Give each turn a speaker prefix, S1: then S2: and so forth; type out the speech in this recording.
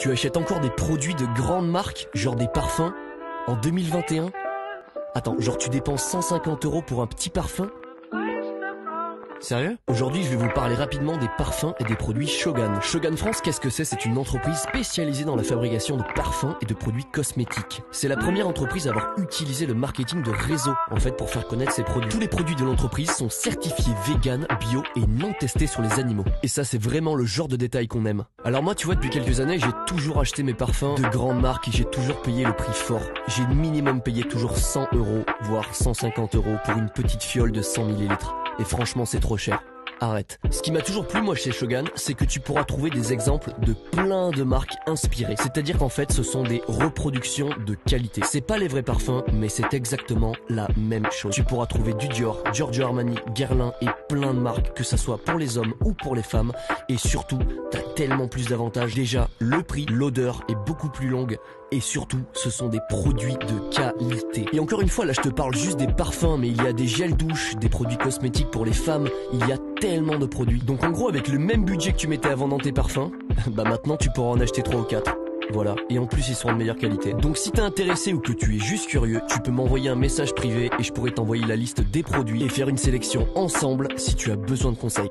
S1: Tu achètes encore des produits de grandes marques, genre des parfums, en 2021 Attends, genre tu dépenses 150 euros pour un petit parfum? Sérieux Aujourd'hui, je vais vous parler rapidement des parfums et des produits Shogun. Shogun France, qu'est-ce que c'est C'est une entreprise spécialisée dans la fabrication de parfums et de produits cosmétiques. C'est la première entreprise à avoir utilisé le marketing de réseau, en fait, pour faire connaître ses produits. Tous les produits de l'entreprise sont certifiés vegan, bio et non testés sur les animaux. Et ça, c'est vraiment le genre de détail qu'on aime. Alors moi, tu vois, depuis quelques années, j'ai toujours acheté mes parfums de grandes marques et j'ai toujours payé le prix fort. J'ai minimum payé toujours 100 euros, voire 150 euros pour une petite fiole de 100 millilitres. Et franchement, c'est trop cher. Arrête. Ce qui m'a toujours plu moi chez Shogun, c'est que tu pourras trouver des exemples de plein de marques inspirées. C'est-à-dire qu'en fait, ce sont des reproductions de qualité. C'est pas les vrais parfums, mais c'est exactement la même chose. Tu pourras trouver du Dior, Giorgio Armani, Guerlain et plein de marques, que ça soit pour les hommes ou pour les femmes. Et surtout, t'as tellement plus d'avantages. Déjà, le prix, l'odeur est beaucoup plus longue. Et surtout, ce sont des produits de qualité. Et encore une fois, là je te parle juste des parfums, mais il y a des gels douches, des produits cosmétiques pour les femmes, il y a tellement de produits. Donc en gros, avec le même budget que tu mettais avant dans tes parfums, bah maintenant tu pourras en acheter 3 ou 4. Voilà, et en plus ils sont de meilleure qualité. Donc si t'es intéressé ou que tu es juste curieux, tu peux m'envoyer un message privé et je pourrais t'envoyer la liste des produits et faire une sélection ensemble si tu as besoin de conseils.